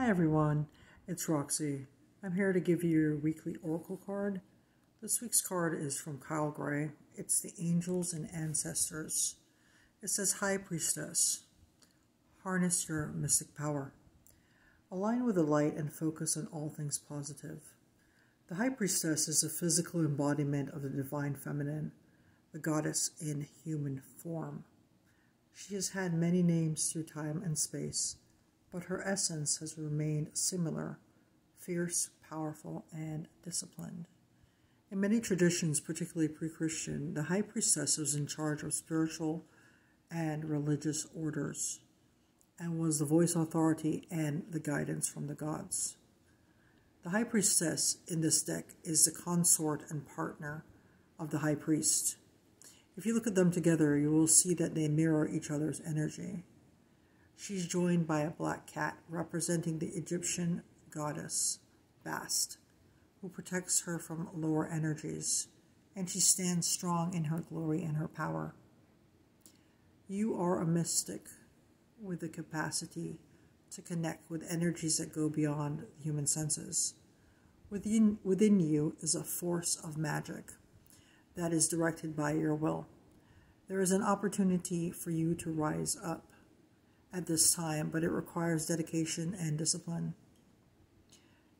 Hi everyone, it's Roxy. I'm here to give you your weekly Oracle card. This week's card is from Kyle Gray. It's the Angels and Ancestors. It says High Priestess. Harness your mystic power. Align with the light and focus on all things positive. The High Priestess is a physical embodiment of the Divine Feminine, the goddess in human form. She has had many names through time and space but her essence has remained similar fierce, powerful, and disciplined. In many traditions, particularly pre Christian, the high priestess was in charge of spiritual and religious orders and was the voice authority and the guidance from the gods. The high priestess in this deck is the consort and partner of the high priest. If you look at them together, you will see that they mirror each other's energy. She's joined by a black cat representing the Egyptian goddess Bast, who protects her from lower energies, and she stands strong in her glory and her power. You are a mystic with the capacity to connect with energies that go beyond human senses. Within, within you is a force of magic that is directed by your will. There is an opportunity for you to rise up at this time, but it requires dedication and discipline.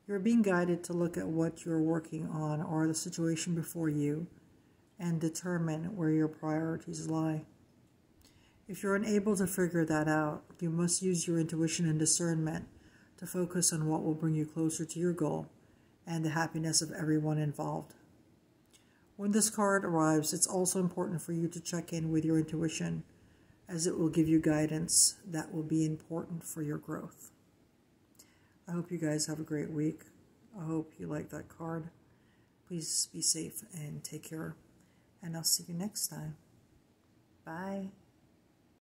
You're being guided to look at what you're working on or the situation before you and determine where your priorities lie. If you're unable to figure that out, you must use your intuition and discernment to focus on what will bring you closer to your goal and the happiness of everyone involved. When this card arrives, it's also important for you to check in with your intuition as it will give you guidance that will be important for your growth. I hope you guys have a great week. I hope you like that card. Please be safe and take care. And I'll see you next time. Bye.